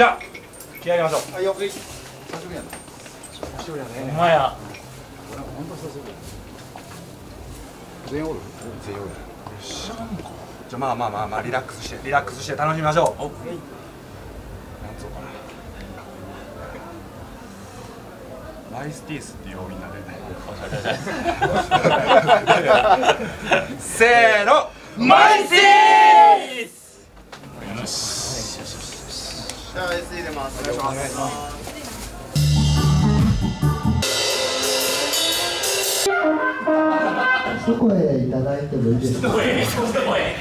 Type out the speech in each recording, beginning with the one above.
じゃあ気合い入れましょう。はいよ久しぶりやな。久しぶりやね。ほんまや。俺本当久しぶり全員おる？全員おる。知らんかじゃあまあまあまあまあリラックスしてリラックスして楽しみましょう。なんつうかな。マイスティースって言おうみんなで。せーの。マイスティーじゃあ S 入れますお願いします。一声いただいてもいいですか？一声、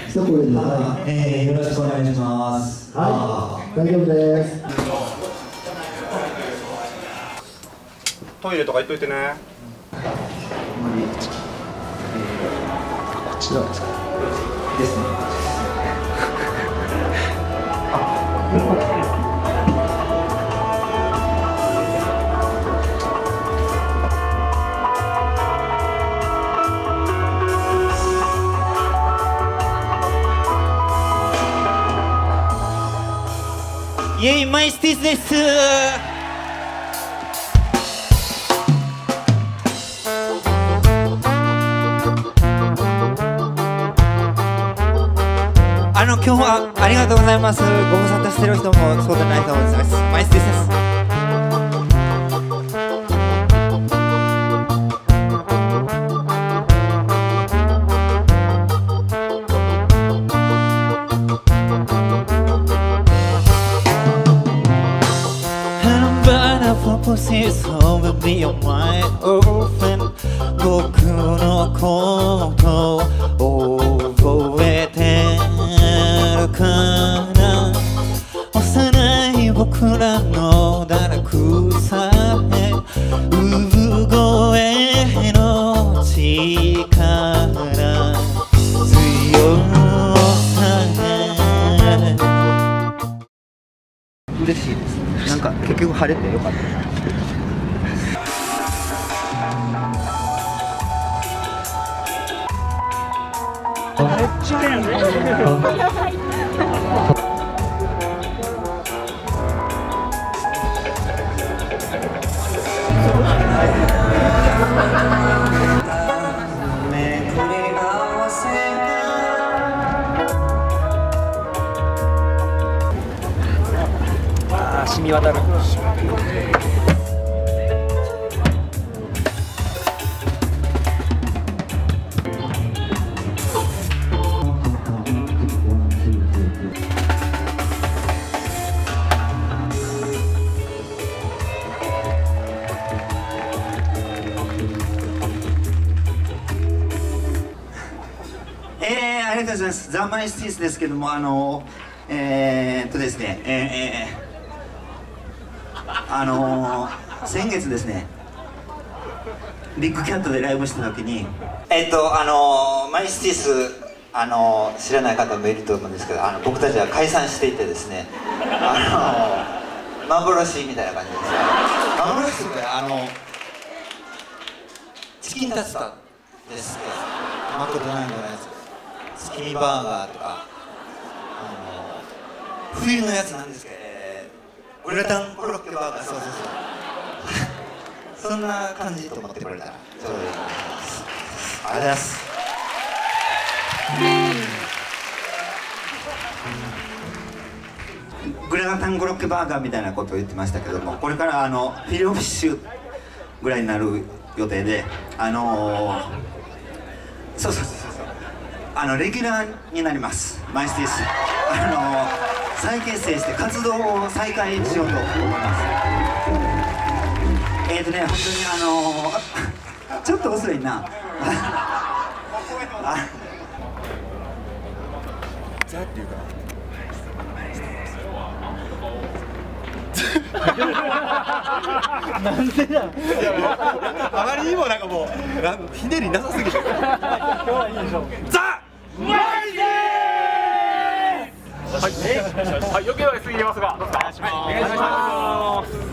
一声で、はえー、よろしくお願いします。はい、大丈夫です。トイレとか？行っといてねうんこちらですか？ですね。イエイマイスティスですあの今日はありがとうございますご無沙汰してる人もそうでない人もですマイスティスです it's is over, be a wine orphan. あー染み渡るザ・マイスティスですけども、あの、えー、っとですね、えー、え、あのー、先月ですね、ビッグキャットでライブした時に、えっと、あの、マイスティス、あの、知らない方もいると思うんですけど、あの僕たちは解散していてですね、あのー、幻みたいな感じです。幻ってあの、チキンタツタですね。マクドナルドのやつ。スキニバーガーとか、あの冬のやつなんですけど、えーグラタンコロッケバーガー、そうそうそう。そんな感じと思ってくれたら、ちょうどいいと思います。ありがとうございます。グラタンコロッケバーガーみたいなことを言ってましたけども、これからあのフィレオフィッシュぐらいになる予定で、あのー、そうそうそう。あのレギュラーになります。マイスティスあの再結成して活動を再開しようと思います。えーとね本当にあの ちょっと遅いな。あザっていうか。あまりにもなんかもうなんひねりなさすぎて。今日はいいでしょ。ザはい、はい、余計は過ぎますがどうですか？はい、お願いします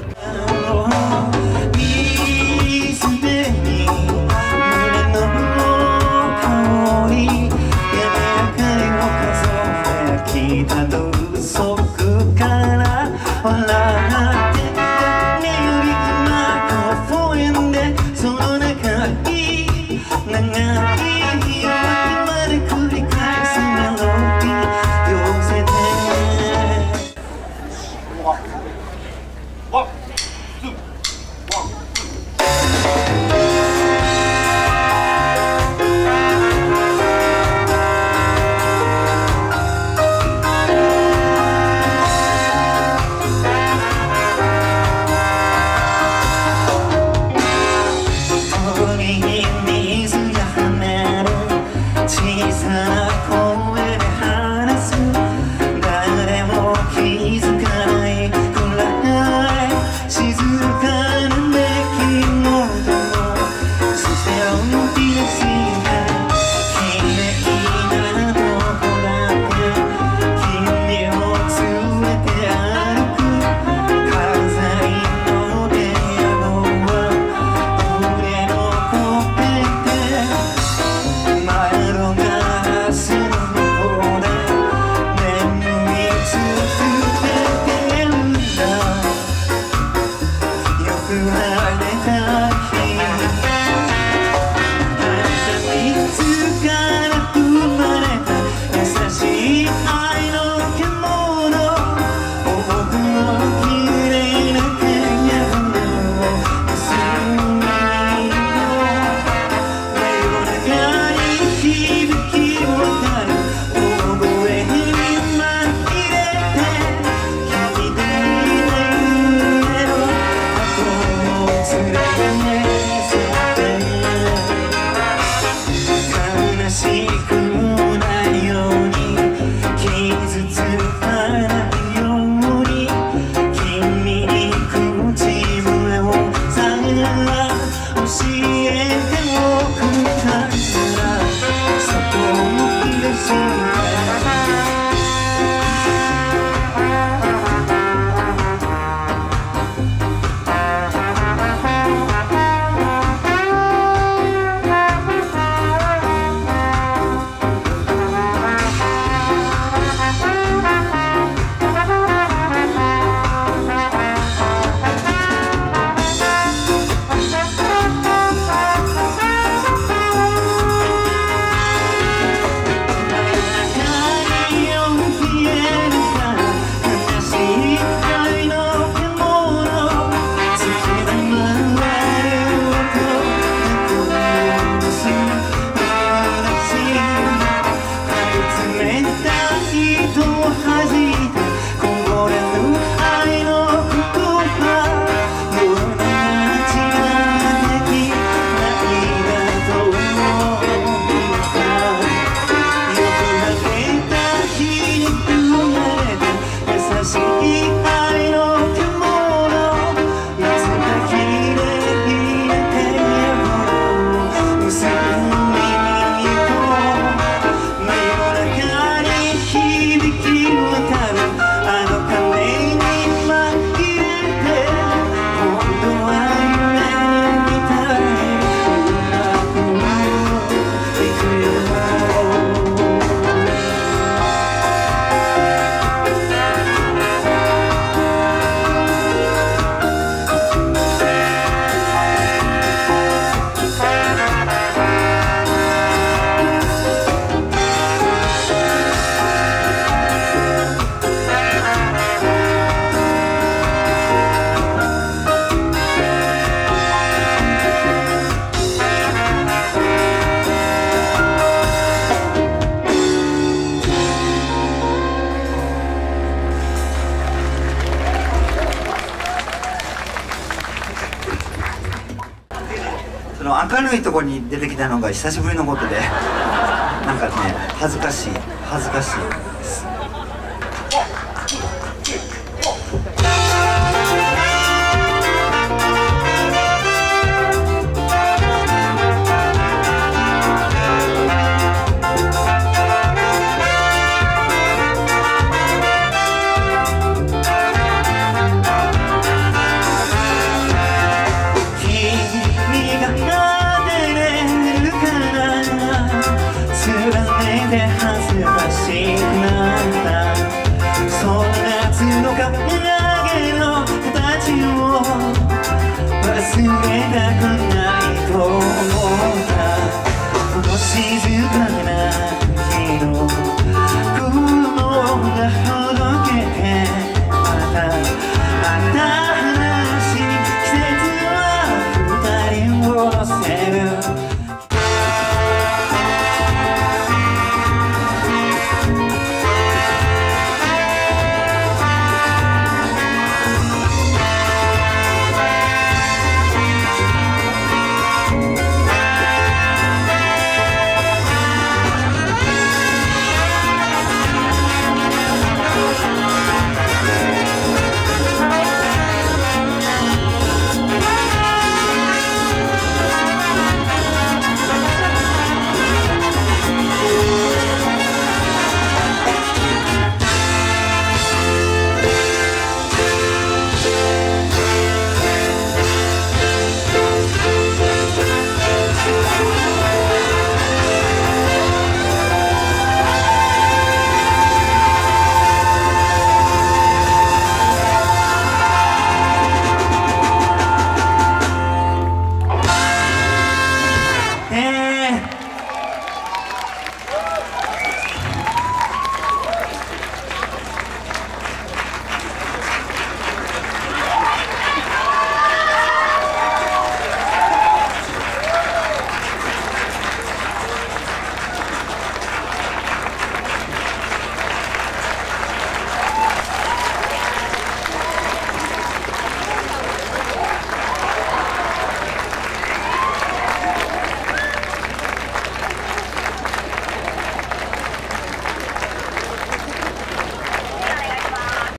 feel it. の明るいところに出てきたのが久しぶりのことでなんかね恥ずかしい恥ずかしいです。